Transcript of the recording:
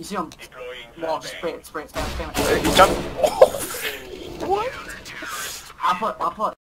You see him? Wall, spray it, spray it, spam it, spam it. He jumped. what? I put, I put.